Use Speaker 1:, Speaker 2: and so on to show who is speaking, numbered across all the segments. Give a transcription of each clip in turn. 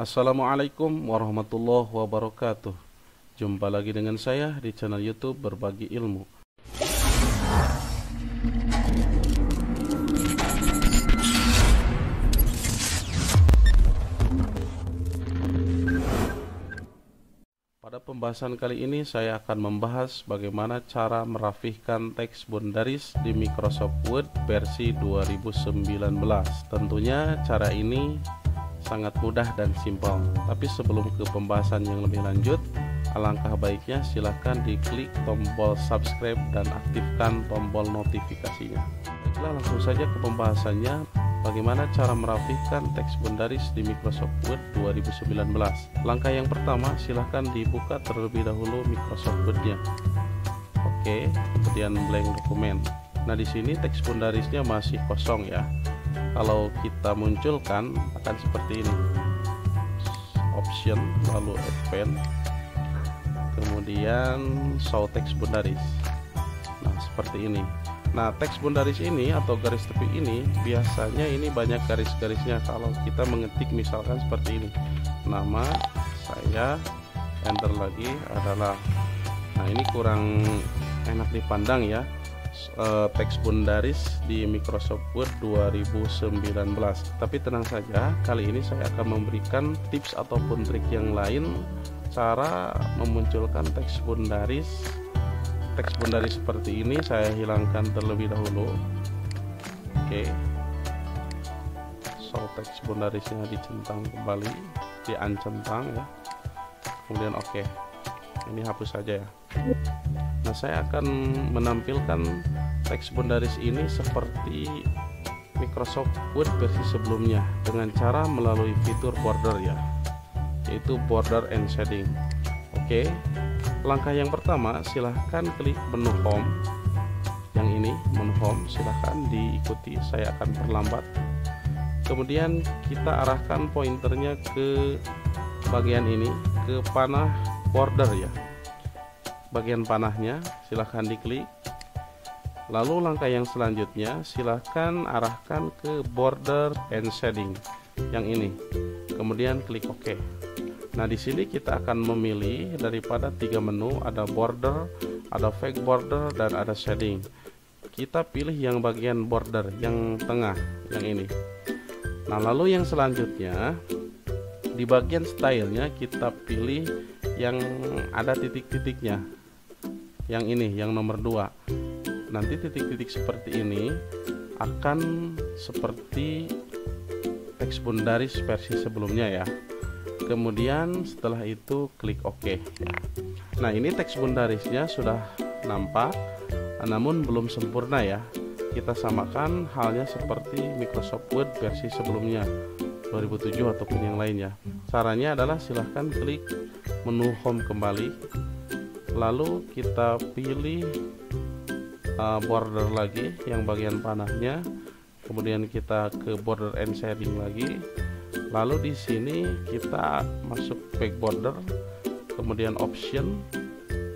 Speaker 1: Assalamualaikum warahmatullahi wabarakatuh. Jumpa lagi dengan saya di channel YouTube Berbagi Ilmu. Pada pembahasan kali ini saya akan membahas bagaimana cara merapihkan teks bondaris di Microsoft Word versi 2019. Tentunya cara ini sangat mudah dan simpel. Tapi sebelum ke pembahasan yang lebih lanjut, alangkah baiknya silahkan diklik tombol subscribe dan aktifkan tombol notifikasinya. Baiklah langsung saja ke pembahasannya. Bagaimana cara merapikan teks bondaris di Microsoft Word 2019 Langkah yang pertama silahkan dibuka terlebih dahulu Microsoft Word-nya. Oke, kemudian blank dokumen. Nah di sini teks bondarisnya masih kosong ya kalau kita munculkan akan seperti ini. Option lalu advance kemudian show text bondaris nah seperti ini. Nah teks bondaris ini atau garis tepi ini biasanya ini banyak garis-garisnya. Kalau kita mengetik misalkan seperti ini. Nama saya enter lagi adalah nah ini kurang enak dipandang ya uh, teks bondaris di Microsoft Word 2019 tapi tenang saja kali ini saya akan memberikan tips ataupun trik yang lain cara memunculkan teks bondaris teks bondaris seperti ini saya hilangkan terlebih dahulu oke okay. so teks bondarisnya dicentang kembali diancentang ya kemudian oke okay. Ini hapus saja ya. Nah, saya akan menampilkan teks bondaris ini seperti Microsoft Word versi sebelumnya dengan cara melalui fitur border ya, yaitu border and shading. Oke, langkah yang pertama silahkan klik menu home. Yang ini menu home silahkan diikuti saya akan perlambat. Kemudian kita arahkan pointernya ke bagian ini ke panah border ya. Bagian panahnya silahkan diklik. Lalu langkah yang selanjutnya silahkan arahkan ke border and shading yang ini. Kemudian klik OK. Nah di sini kita akan memilih daripada tiga menu ada border ada fake border dan ada shading. Kita pilih yang bagian border yang tengah yang ini. Nah lalu yang selanjutnya di bagian stylenya kita pilih yang ada titik-titiknya. Yang ini yang nomor 2 nanti titik-titik seperti ini akan seperti teks bondaris versi sebelumnya ya. Kemudian setelah itu klik OK. Nah ini teks bondarisnya sudah nampak namun belum sempurna ya. Kita samakan halnya seperti Microsoft Word versi sebelumnya 2007 ataupun yang lainnya. Caranya adalah silahkan klik menu home kembali. Lalu kita pilih uh, border lagi yang bagian panahnya. Kemudian kita ke border and shading lagi. Lalu di sini kita masuk back border kemudian option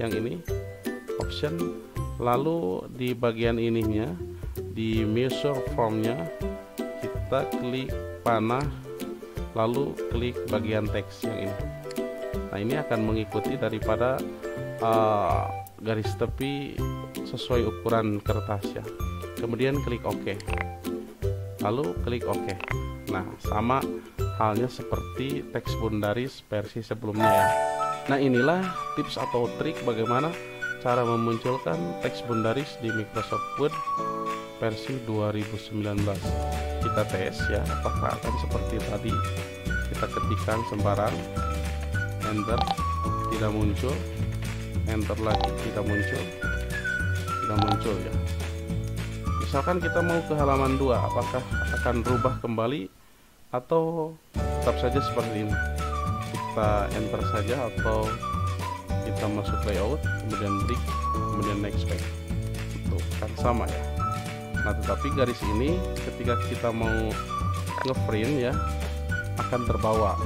Speaker 1: yang ini option. Lalu di bagian ininya di measure formnya kita klik panah lalu klik bagian teks yang ini nah ini akan mengikuti daripada uh, garis tepi sesuai ukuran kertas ya. Kemudian klik OK. Lalu klik OK. Nah sama halnya seperti teks bondaris versi sebelumnya ya. Nah inilah tips atau trik bagaimana cara memunculkan teks bondaris di Microsoft Word versi 2019 kita tes ya apakah akan seperti tadi. Kita ketikkan sembarang enter tidak muncul. Enter lagi tidak muncul. Tidak muncul ya. Misalkan kita mau ke halaman 2 apakah akan berubah kembali atau tetap saja seperti ini? Kita enter saja atau kita masuk layout kemudian break kemudian next back itu kan sama ya. Nah tetapi garis ini ketika kita mau ngeprint ya akan terbawa.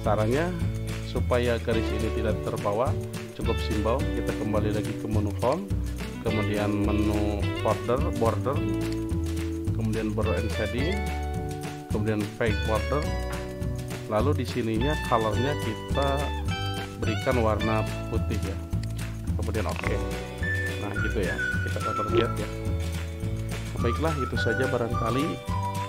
Speaker 1: Caranya supaya garis ini tidak terbawa cukup simpel kita kembali lagi ke menu home kemudian menu border border kemudian border and shading kemudian fake border. Lalu di sininya colornya kita berikan warna putih ya. Kemudian oke. Okay. nah gitu ya. Kita akan lihat ya. Baiklah itu saja barangkali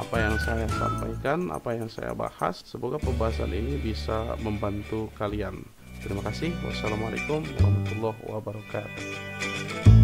Speaker 1: apa yang saya sampaikan apa yang saya bahas semoga pembahasan ini bisa membantu kalian. Terima kasih. Wassalamualaikum warahmatullahi wabarakatuh